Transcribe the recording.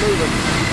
moving.